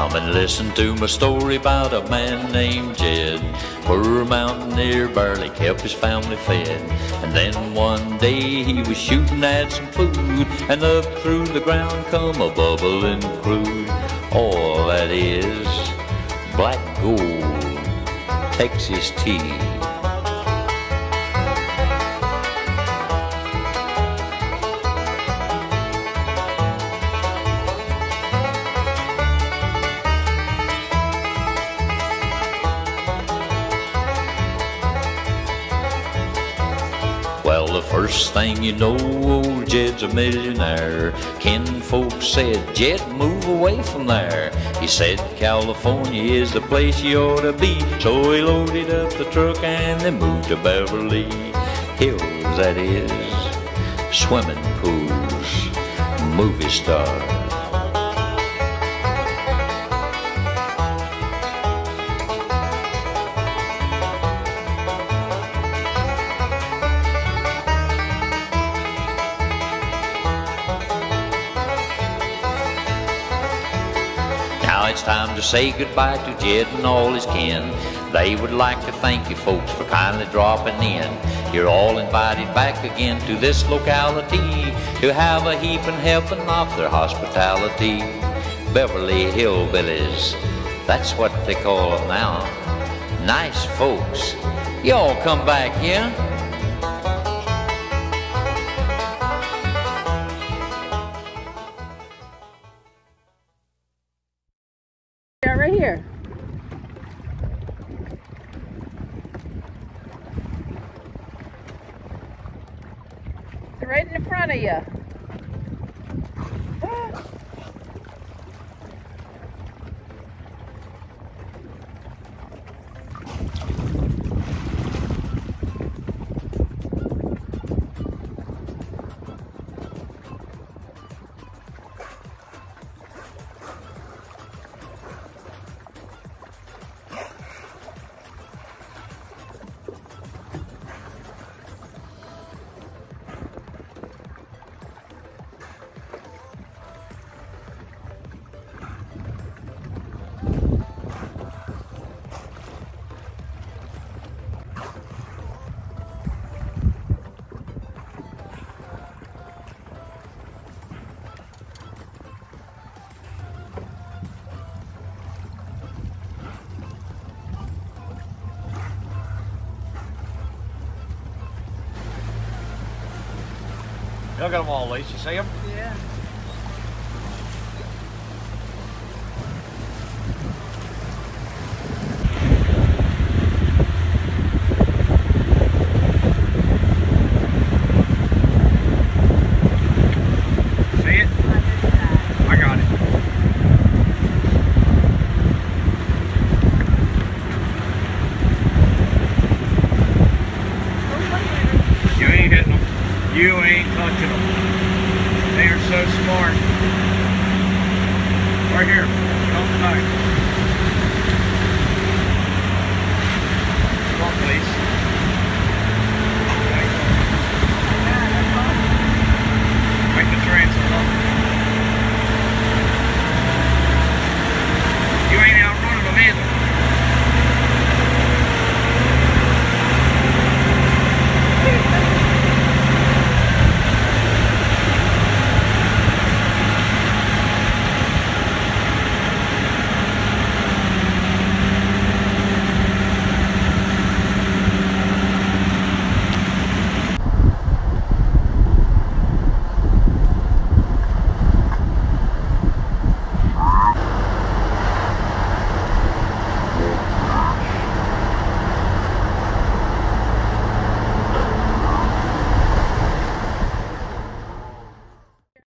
Come and listen to my story about a man named Jed. Poor mountaineer barely kept his family fed. And then one day he was shooting at some food, and up through the ground come a bubbling crude. All that is black gold, Texas tea. The first thing you know, old Jed's a millionaire. Ken folks said, Jed, move away from there. He said, California is the place you ought to be. So he loaded up the truck and they moved to Beverly Hills, that is. Swimming pools, movie stars. Now it's time to say goodbye to Jed and all his kin. They would like to thank you folks for kindly dropping in. You're all invited back again to this locality to have a heaping helping of their hospitality. Beverly Hillbillies, that's what they call them now. Nice folks. Y'all come back. Yeah, right here. It's right in front of you. Y'all got them all leashed. You see them? Yeah. See it? I got it. You ain't hitting them. You ain't touching them. They are so smart. Right here. Come tonight.